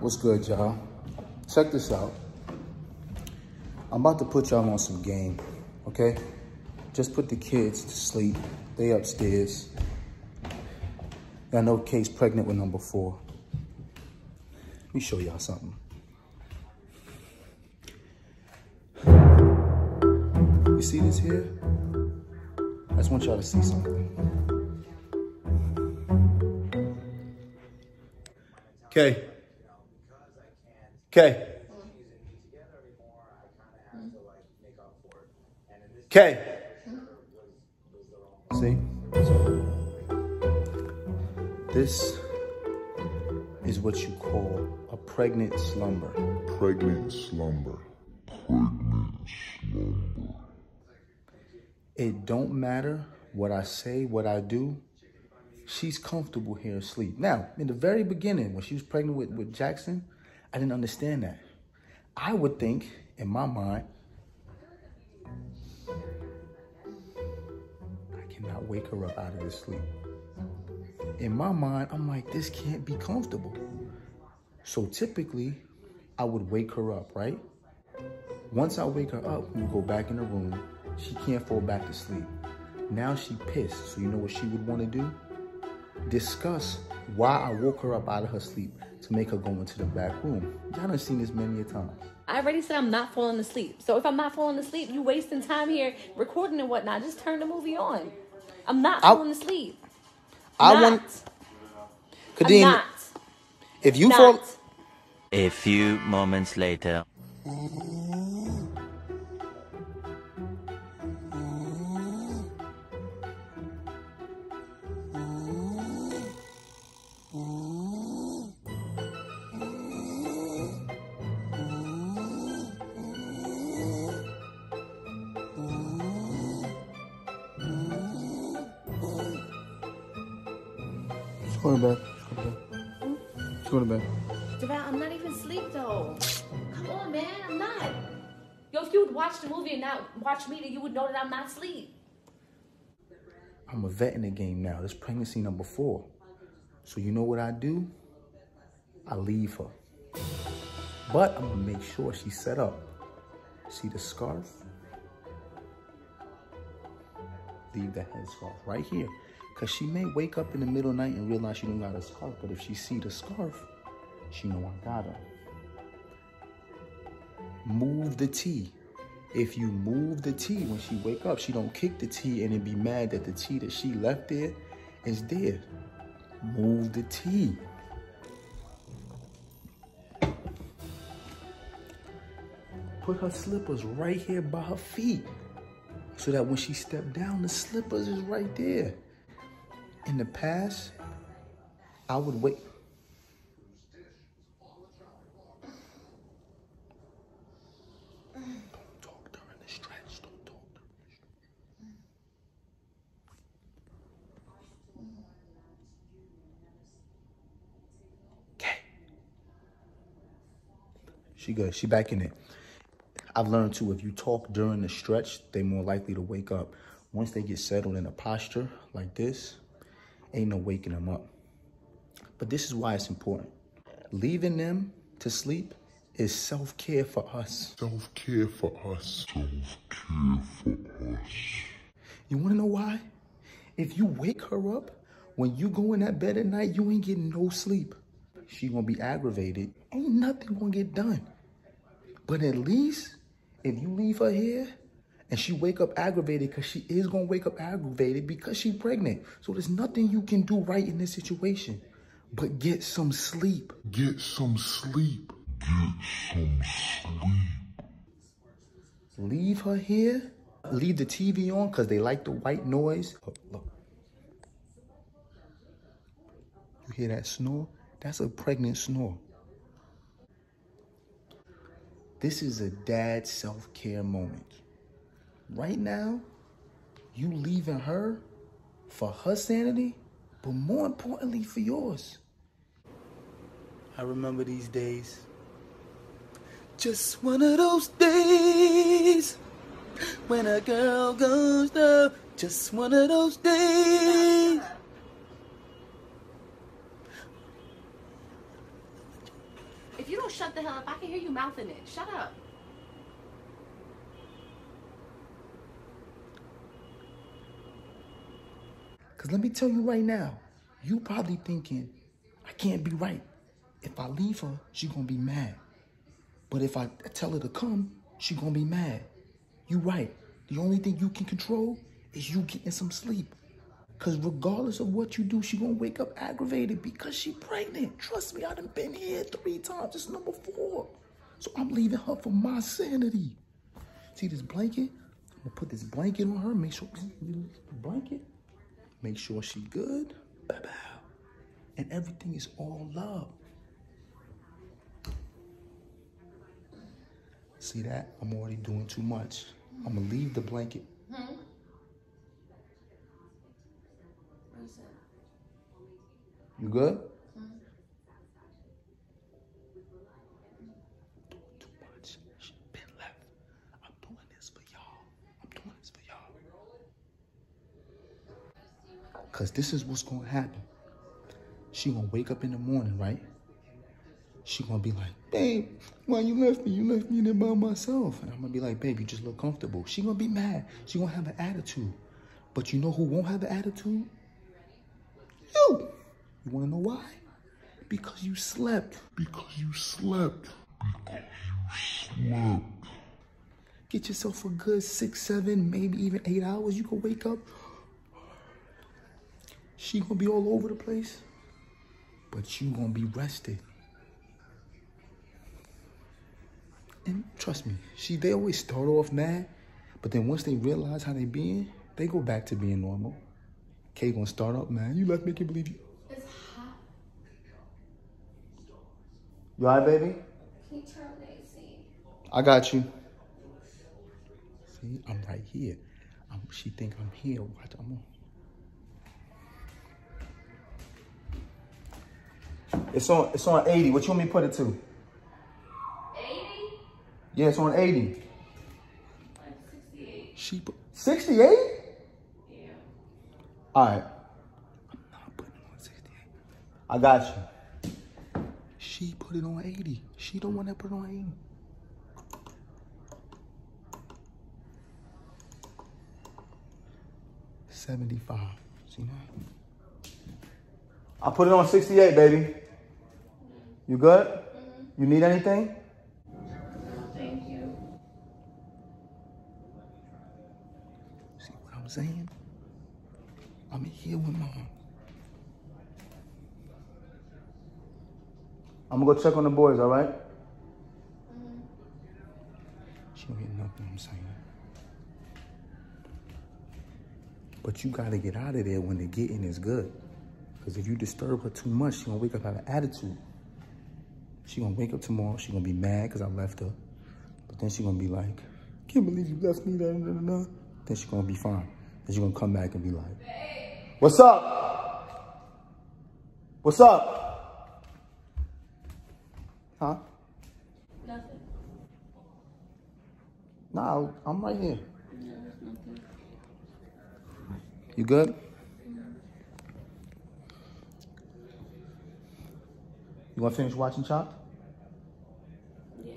What's good, y'all? Check this out. I'm about to put y'all on some game, okay? Just put the kids to sleep. They upstairs. Y'all know Kate's pregnant with number four. Let me show y'all something. You see this here? I just want y'all to see something. Okay. Okay. Okay. See? This is what you call a pregnant slumber. Pregnant slumber. Pregnant slumber. It don't matter what I say, what I do. She's comfortable here asleep. Now, in the very beginning, when she was pregnant with, with Jackson, I didn't understand that. I would think, in my mind, I cannot wake her up out of this sleep. In my mind, I'm like, this can't be comfortable. So typically, I would wake her up, right? Once I wake her up, we go back in the room. She can't fall back to sleep. Now she pissed. So you know what she would want to do? Discuss why I woke her up out of her sleep to make her go into the back room. Y'all done seen this many a times. I already said I'm not falling asleep. So if I'm not falling asleep, you wasting time here recording and whatnot. Just turn the movie on. I'm not I- falling asleep. I not. want I'm Khadeen, not. if you not. fall A few moments later. Just go to bed. Just go to bed. Just go to bed. Javon, I'm not even asleep though. Come on, man, I'm not. Yo, if you would watch the movie and not watch me, then you would know that I'm not asleep. I'm a vet in the game now. This pregnancy number four. So you know what I do? I leave her. But I'm gonna make sure she's set up. See the scarf? Leave the headscarf right here. Cause she may wake up in the middle of the night and realize she don't got a scarf. But if she see the scarf, she know I got her. Move the tea. If you move the tea when she wake up, she don't kick the tea and then be mad that the tea that she left there is there. Move the tea. Put her slippers right here by her feet so that when she stepped down, the slippers is right there. In the past, I would wait. She good. She back in it. I've learned too, if you talk during the stretch, they more likely to wake up. Once they get settled in a posture like this, ain't no waking them up. But this is why it's important. Leaving them to sleep is self-care for us. Self care for us. Self care for us. You wanna know why? If you wake her up, when you go in that bed at night, you ain't getting no sleep. She gonna be aggravated. Ain't nothing gonna get done. But at least if you leave her here and she wake up aggravated, because she is gonna wake up aggravated because she pregnant. So there's nothing you can do right in this situation. But get some sleep. Get some sleep. Get some sleep. Leave her here. Leave the TV on because they like the white noise. Look. You hear that snore? That's a pregnant snore. This is a dad self-care moment. Right now, you leaving her for her sanity, but more importantly for yours. I remember these days. Just one of those days when a girl goes down. Just one of those days. You don't shut the hell up, I can hear you mouthing it. Shut up. Cause let me tell you right now, you probably thinking, I can't be right. If I leave her, she gonna be mad. But if I tell her to come, she gonna be mad. You right. The only thing you can control is you getting some sleep. Cause regardless of what you do, she gonna wake up aggravated because she pregnant. Trust me, I done been here three times. Is number four. So I'm leaving her for my sanity. See this blanket? I'm gonna put this blanket on her, make sure blanket. Make sure she good. Bow. And everything is all love. See that? I'm already doing too much. I'm gonna leave the blanket. Hmm? For y'all. I'm doing this for y'all. Cause this is what's gonna happen. She gonna wake up in the morning, right? She gonna be like, babe, why you left me? You left me there by myself. And I'm gonna be like, babe, you just look comfortable. She gonna be mad. She gonna have an attitude. But you know who won't have an attitude? You. You wanna know why? Because you slept. Because you slept. Because you slept. Get yourself a good six, seven, maybe even eight hours. You can wake up. She gonna be all over the place, but you gonna be rested. And trust me, she they always start off mad, but then once they realize how they being, they go back to being normal. Kay gonna start up, man. You left me, can't believe you. It's hot. You alright, baby? Can you turn on the I got you. See, I'm right here. I'm, she think I'm here. Watch, I'm on. It's on. It's on 80. What you want me to put it to? 80? Yeah, it's on 80. Like 68. She 68. Yeah. All right. I'm not putting it on 68. I got you. She put it on 80. She the one that put it on 80. Seventy-five. See that? I put it on sixty-eight, baby. You good? Mm-hmm. You need anything? Thank you. See what I'm saying? I'm here with I'm gonna go check on the boys, all right? Mm-hmm. She don't nothing I'm saying. But you gotta get out of there when the getting is good. Because if you disturb her too much, she gonna wake up have an attitude. She gonna wake up tomorrow, she gonna be mad because I left her. But then she gonna be like, can't believe you left me, da, da, da, da. Then she gonna be fine. Then she gonna come back and be like, what's up? What's up? Huh? Nothing. Nah, I'm right here. You good? You wanna finish watching Chopped? Yeah.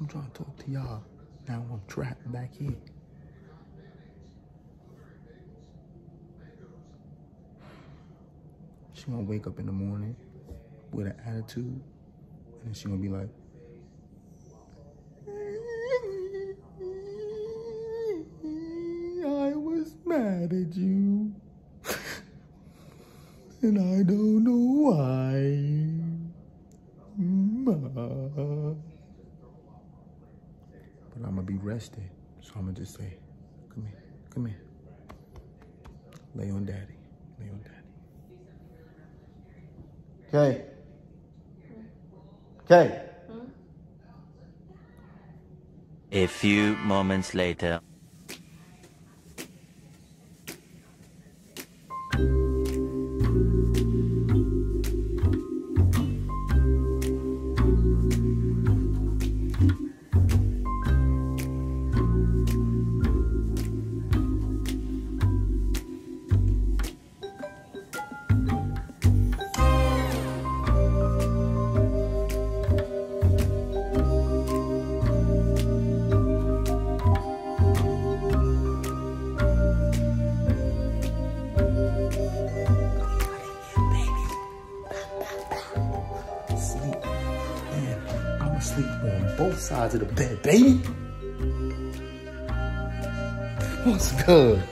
I'm trying to talk to y'all. Now I'm trapped back here. She gonna wake up in the morning with an attitude, and she gonna be like, I was mad at you, and I don't know why. But I'm gonna be rested. So I'm gonna just say, come here, come here. Lay on daddy, lay on daddy. Okay. Okay. A few moments later. Both sides of the bed, baby. What's good?